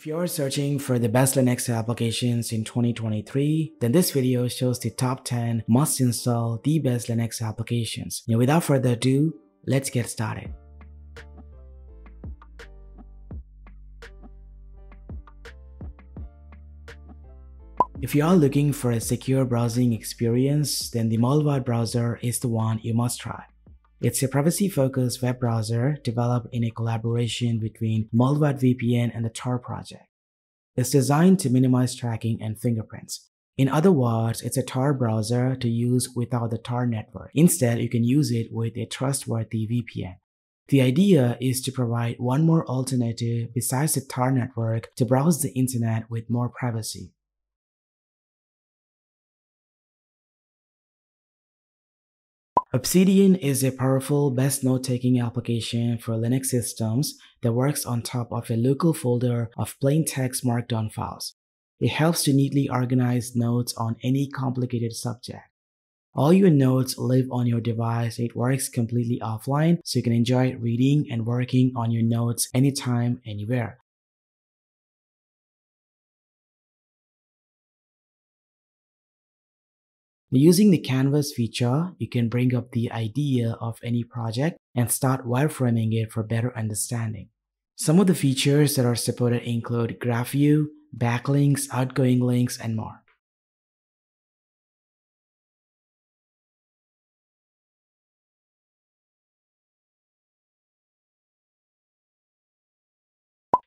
If you're searching for the best Linux applications in 2023, then this video shows the top 10 must install the best Linux applications. Now without further ado, let's get started. If you are looking for a secure browsing experience, then the Mullvad browser is the one you must try. It's a privacy-focused web browser developed in a collaboration between Mullvad VPN and the Tor project. It's designed to minimize tracking and fingerprints. In other words, it's a Tor browser to use without the Tor network. Instead, you can use it with a trustworthy VPN. The idea is to provide one more alternative besides the Tor network to browse the internet with more privacy. Obsidian is a powerful best note-taking application for Linux systems that works on top of a local folder of plain text markdown files. It helps to neatly organize notes on any complicated subject. All your notes live on your device. It works completely offline, so you can enjoy reading and working on your notes anytime, anywhere. Using the canvas feature, you can bring up the idea of any project and start wireframing it for better understanding. Some of the features that are supported include graph view, backlinks, outgoing links, and more.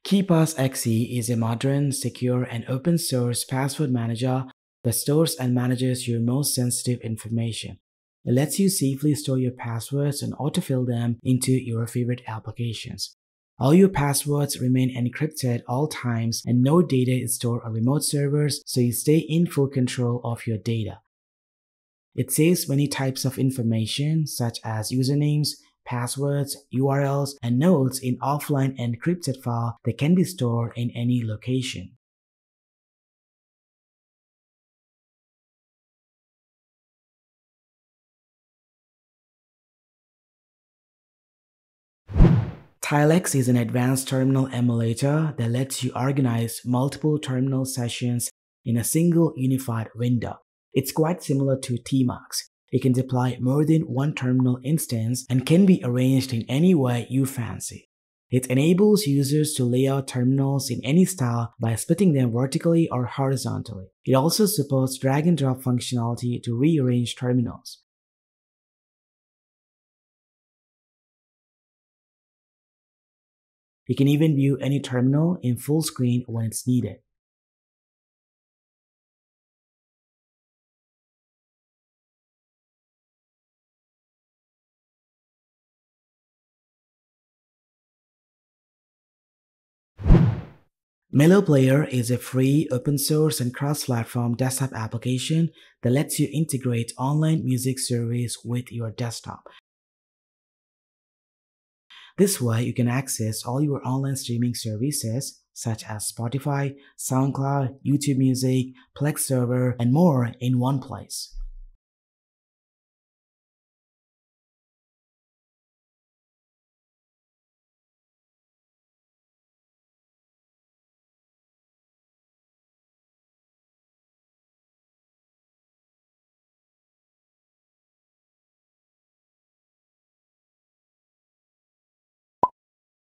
KeePassXC is a modern, secure, and open source password manager that stores and manages your most sensitive information. It lets you safely store your passwords and autofill them into your favorite applications. All your passwords remain encrypted at all times and no data is stored on remote servers so you stay in full control of your data. It saves many types of information such as usernames, passwords, URLs, and notes in offline encrypted file that can be stored in any location. Tilix is an advanced terminal emulator that lets you organize multiple terminal sessions in a single unified window. It's quite similar to Tmux. It can deploy more than one terminal instance and can be arranged in any way you fancy. It enables users to lay out terminals in any style by splitting them vertically or horizontally. It also supports drag and drop functionality to rearrange terminals. You can even view any terminal in full screen when it's needed. Mellow Player is a free, open source, and cross-platform desktop application that lets you integrate online music service with your desktop. This way, you can access all your online streaming services such as Spotify, SoundCloud, YouTube Music, Plex Server, and more in one place.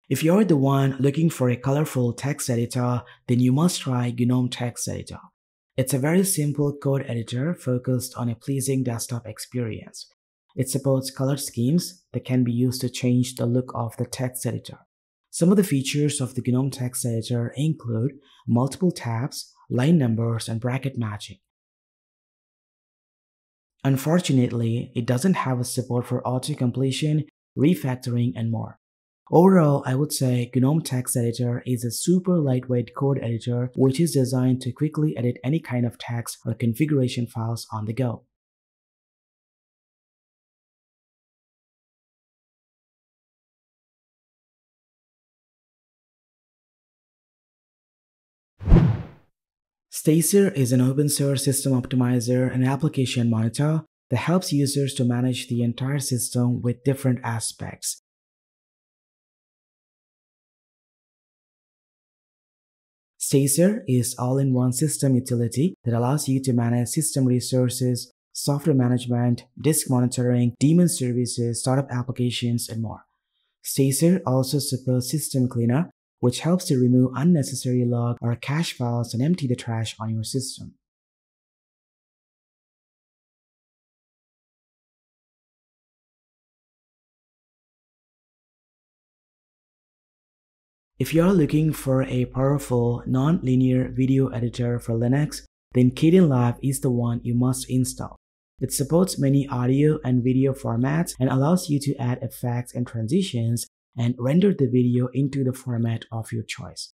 If you're the one looking for a colorful text editor, then you must try GNOME Text Editor. It's a very simple code editor focused on a pleasing desktop experience. It supports color schemes that can be used to change the look of the text editor. Some of the features of the GNOME Text Editor include multiple tabs, line numbers, and bracket matching. Unfortunately, it doesn't have a support for auto-completion, refactoring, and more. Overall, I would say GNOME Text Editor is a super lightweight code editor which is designed to quickly edit any kind of text or configuration files on the go. Stacer is an open source system optimizer and application monitor that helps users to manage the entire system with different aspects, Stacer is all-in-one system utility that allows you to manage system resources, software management, disk monitoring, daemon services, startup applications, and more. Stacer also supports System Cleaner, which helps to remove unnecessary log or cache files and empty the trash on your system. If you are looking for a powerful, non-linear video editor for Linux, then Kdenlive is the one you must install. It supports many audio and video formats and allows you to add effects and transitions and render the video into the format of your choice.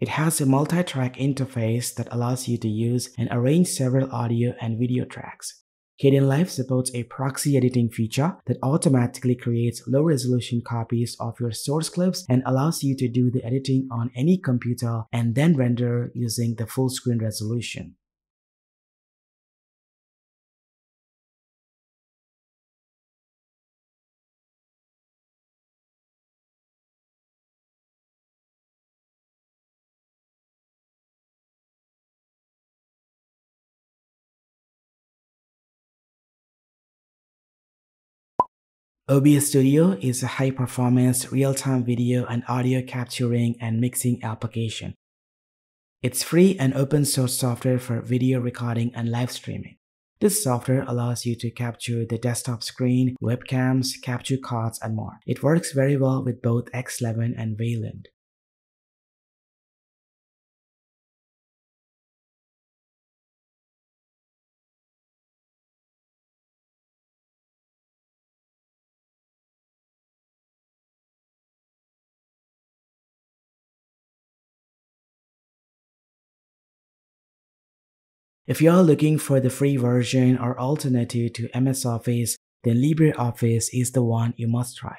It has a multi-track interface that allows you to use and arrange several audio and video tracks. Kdenlive supports a proxy editing feature that automatically creates low-resolution copies of your source clips and allows you to do the editing on any computer and then render using the full screen resolution. OBS Studio is a high-performance real-time video and audio capturing and mixing application. It's free and open source software for video recording and live streaming. This software allows you to capture the desktop screen, webcams, capture cards, and more. It works very well with both X11 and Wayland. If you are looking for the free version or alternative to MS Office, then LibreOffice is the one you must try.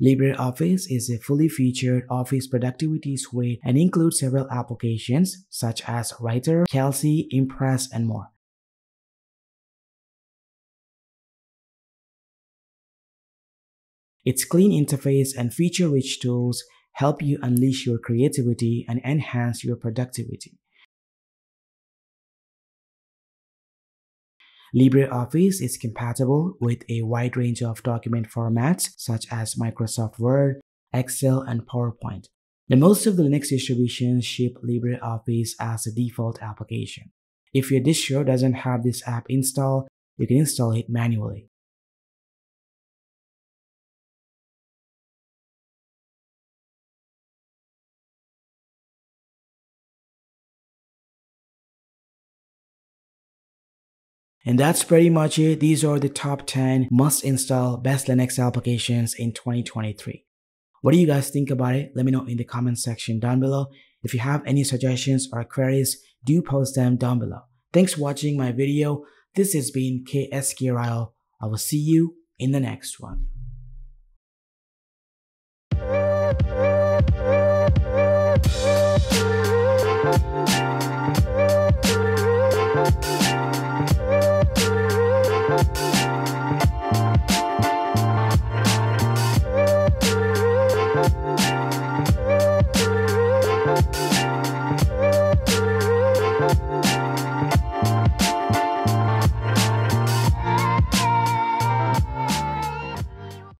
LibreOffice is a fully featured office productivity suite and includes several applications such as Writer, Calc, Impress, and more. Its clean interface and feature-rich tools help you unleash your creativity and enhance your productivity. LibreOffice is compatible with a wide range of document formats such as Microsoft Word, Excel, and PowerPoint. The most of the Linux distributions ship LibreOffice as a default application. If your distro doesn't have this app installed, you can install it manually. And that's pretty much it. These are the top 10 must install best Linux applications in 2023. What do you guys think about it? Let me know in the comment section down below. If you have any suggestions or queries, do post them down below. Thanks for watching my video. This has been KSK Royal. I will see you in the next one.